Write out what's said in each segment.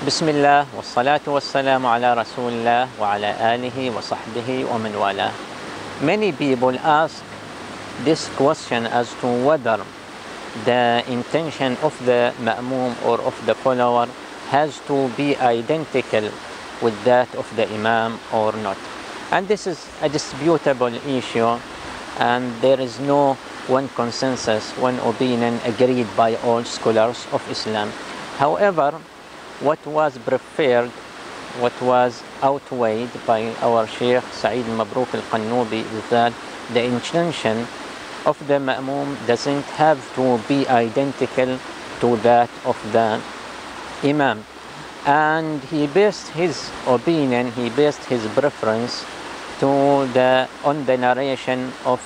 بسم الله والصلاة والسلام على رسول الله وعلى آله وصحبه ومن والاه. Many people ask this question as to whether the intention of the ma'mum or of the follower has to be identical with that of the imam or not. And this is a disputable issue and there is no one consensus, one opinion agreed by all scholars of Islam. However, what was preferred, what was outweighed by our Sheikh Saeed Mabrouk al-Qanubi is that the intention of the ma'mum doesn't have to be identical to that of the imam. And he based his opinion, he based his preference to the on the narration of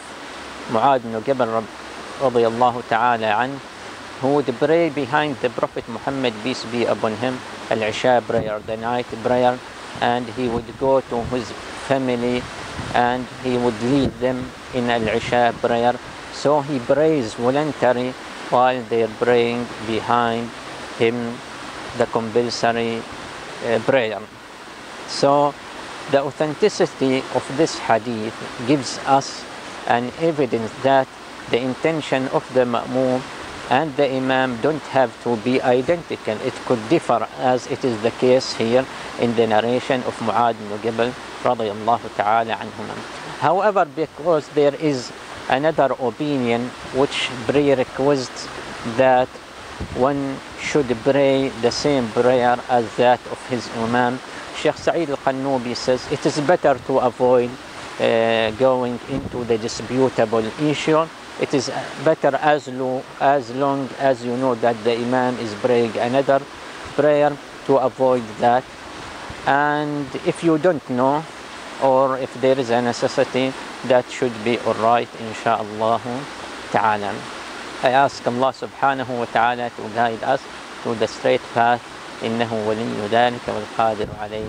Mu'ad ibn Jabal radiallahu ta'ala anhu who would pray behind the Prophet Muhammad, peace be upon him, Al-Isha prayer, the night prayer, and he would go to his family and he would lead them in Al-Isha prayer. So he prays voluntary while they're praying behind him the compulsory uh, prayer. So the authenticity of this hadith gives us an evidence that the intention of the ma'mum and the imam don't have to be identical. It could differ as it is the case here in the narration of Mu'ad ibn Jabal radiyallahu ta'ala anhumam. However, because there is another opinion which prerequisites that one should pray the same prayer as that of his imam, Sheikh Sa'id al-Qanubi says it is better to avoid going into the disputable issue it is better as, lo- as long as you know that the imam is praying another prayer to avoid that and if you don't know or if there is a necessity that should be alright inshallah ta'ala I ask Allah subhanahu wa ta'ala to guide us to the straight path إنه ولي ذلك والقادر عليه